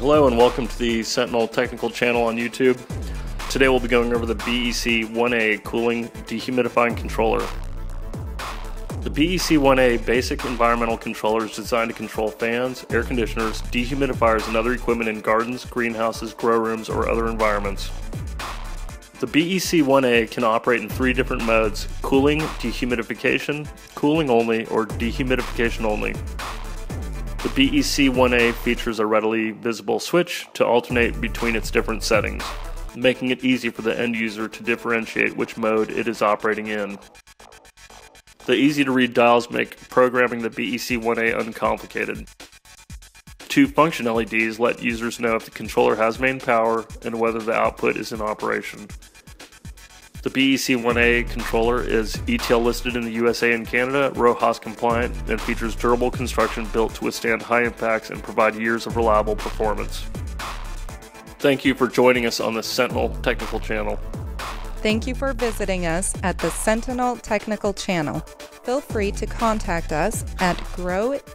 Hello and welcome to the Sentinel Technical channel on YouTube. Today we'll be going over the BEC 1A cooling dehumidifying controller. The BEC 1A basic environmental controller is designed to control fans, air conditioners, dehumidifiers, and other equipment in gardens, greenhouses, grow rooms, or other environments. The BEC 1A can operate in three different modes cooling, dehumidification, cooling only, or dehumidification only. The BEC 1A features a readily visible switch to alternate between its different settings, making it easy for the end user to differentiate which mode it is operating in. The easy to read dials make programming the BEC 1A uncomplicated. Two function LEDs let users know if the controller has main power and whether the output is in operation. The BEC 1A controller is ETL listed in the USA and Canada, RoHS compliant, and features durable construction built to withstand high impacts and provide years of reliable performance. Thank you for joining us on the Sentinel Technical Channel. Thank you for visiting us at the Sentinel Technical Channel. Feel free to contact us at growgps.com.